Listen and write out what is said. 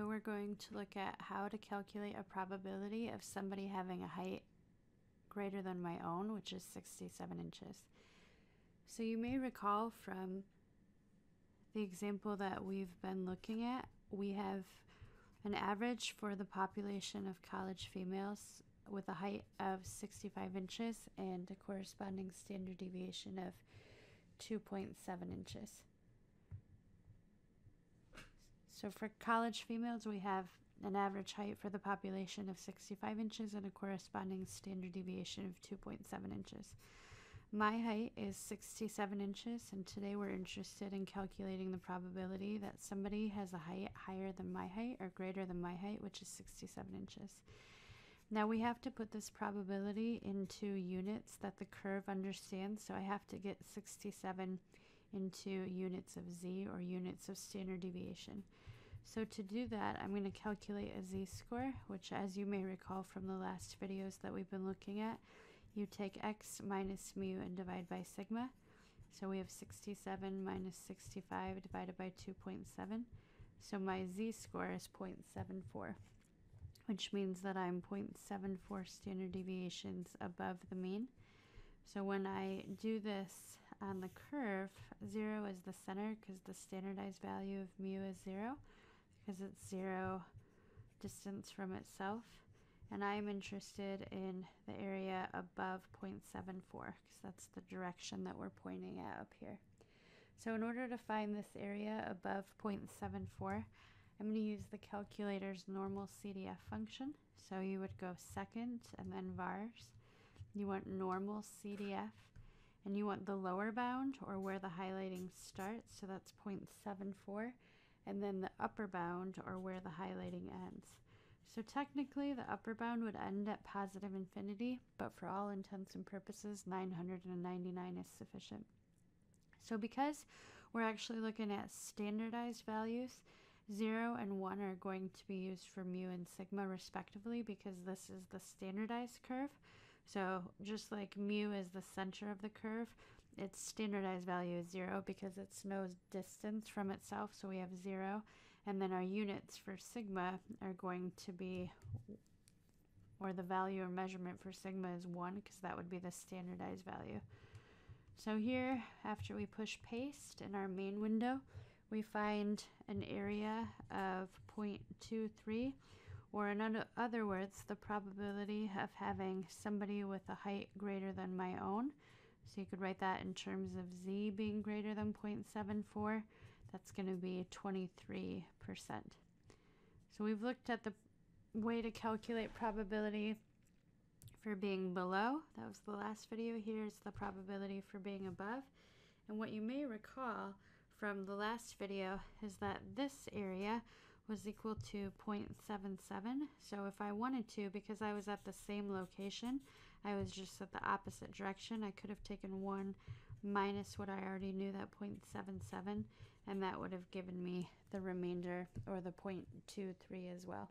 We're going to look at how to calculate a probability of somebody having a height greater than my own, which is 67 inches. So you may recall from the example that we've been looking at, we have an average for the population of college females with a height of 65 inches and a corresponding standard deviation of 2.7 inches. So for college females, we have an average height for the population of 65 inches and a corresponding standard deviation of 2.7 inches. My height is 67 inches, and today we're interested in calculating the probability that somebody has a height higher than my height or greater than my height, which is 67 inches. Now we have to put this probability into units that the curve understands, so I have to get 67 into units of z or units of standard deviation. So to do that, I'm going to calculate a z-score, which as you may recall from the last videos that we've been looking at, you take x minus mu and divide by sigma. So we have 67 minus 65 divided by 2.7. So my z-score is 0.74, which means that I'm 0.74 standard deviations above the mean. So when I do this on the curve, 0 is the center because the standardized value of mu is 0 because it's 0 distance from itself. And I'm interested in the area above 0.74 because that's the direction that we're pointing at up here. So in order to find this area above 0.74, I'm going to use the calculator's normal CDF function. So you would go second and then vars. You want normal CDF and you want the lower bound or where the highlighting starts. So that's 0.74 and then the upper bound or where the highlighting ends. So technically the upper bound would end at positive infinity, but for all intents and purposes, 999 is sufficient. So because we're actually looking at standardized values, 0 and 1 are going to be used for mu and sigma respectively because this is the standardized curve. So just like mu is the center of the curve, its standardized value is 0 because it's no distance from itself, so we have 0. And then our units for sigma are going to be, or the value or measurement for sigma is 1 because that would be the standardized value. So here, after we push paste in our main window, we find an area of 0.23 or in other words, the probability of having somebody with a height greater than my own. So you could write that in terms of z being greater than 0.74. That's going to be 23%. So we've looked at the way to calculate probability for being below. That was the last video. Here's the probability for being above. And what you may recall from the last video is that this area was equal to 0.77. So if I wanted to, because I was at the same location, I was just at the opposite direction, I could have taken 1 minus what I already knew, that 0.77, and that would have given me the remainder, or the 0.23 as well.